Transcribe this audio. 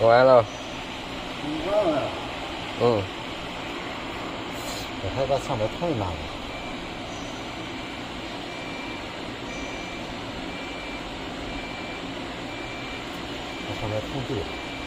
我来了。嗯。我害怕上面太难了。他上面太对。